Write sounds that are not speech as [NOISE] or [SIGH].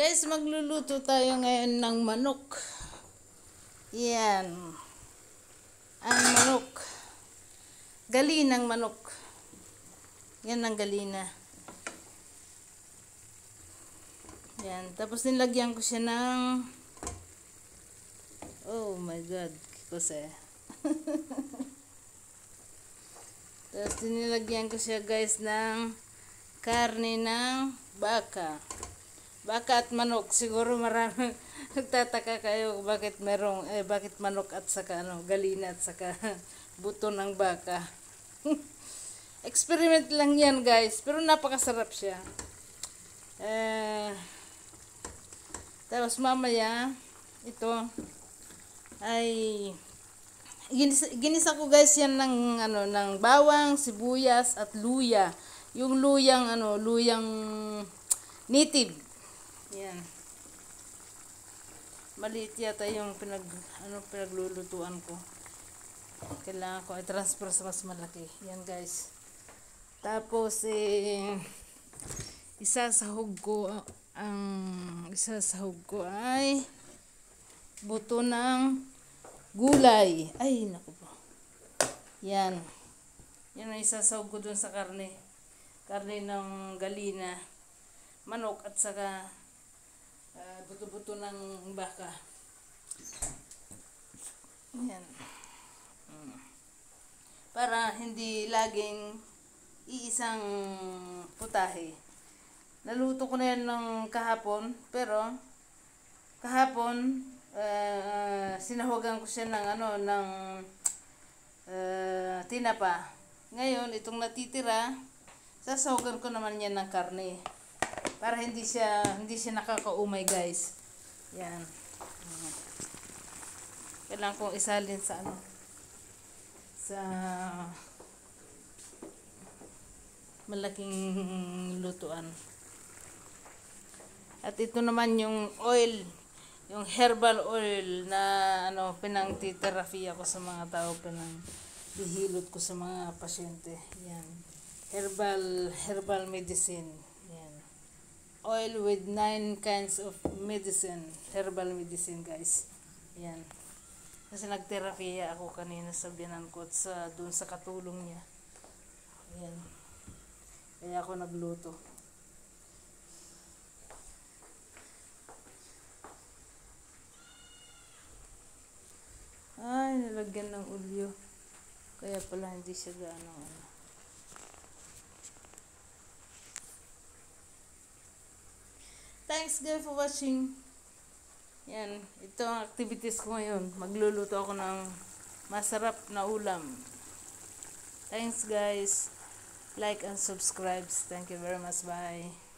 Guys, magluluto tayo ngayon ng manok. Yan. Ang manok. Galinang manok. Yan ang galina. Yan. Tapos nilagyan ko siya ng... Oh my God. Kikose. [LAUGHS] Tapos nilagyan ko siya guys ng karne ng baka. Baka at manok. Siguro marami [LAUGHS] nagtataka kayo bakit merong, eh, bakit manok at saka ano, galina at saka [LAUGHS] buto ng baka. [LAUGHS] Experiment lang yan guys. Pero napakasarap siya. Eh, tapos mamaya, ito, ay, ginisa, ginisa ko guys yan ng, ano, ng bawang, sibuyas, at luya. Yung luyang, ano, luyang native. Yan. Maliit yata yung pinag, ano, pinaglulutuan ko. Kailangan ko i-transfer sa mas malaki. Yan guys. Tapos, eh, isasahog ko ang isasahog ko ay buto ng gulay. Ay, naku po. Yan. Yan ang isasahog ko dun sa karne. Karne ng galina, manok at saka ah, buto-buto ng baka. Yan. Mm. Para hindi laging iisang putahe. Naluto ko na yan ng kahapon, pero kahapon uh, sinahugan ko siya ng ano ng uh, tinapa. Ngayon, itong natitira, sasahugan ko naman yan ng karne. Para hindi siya hindi siya nakakaumay, guys. Yan. Kailangan kong isalin sa ano sa malaking lutuan. At ito naman yung oil, yung herbal oil na ano pinangtiterapi ako sa mga tao, pinang bihilot ko sa mga pasyente. Yan. Herbal herbal medicine. Oil with nine kinds of medicine. Herbal medicine, guys. Yan. Kasi nagterapiya ako kanina sa ko at sa doon sa katulong niya. Yan. Kaya ako nagluto. Ay, nilagyan ng ulyo. Kaya pala hindi siya gaano ano. Thanks guys for watching. Yan, ito ang activities ko ngayon. Magluluto ako ng masarap na ulam. Thanks guys. Like and subscribe. Thank you very much. Bye.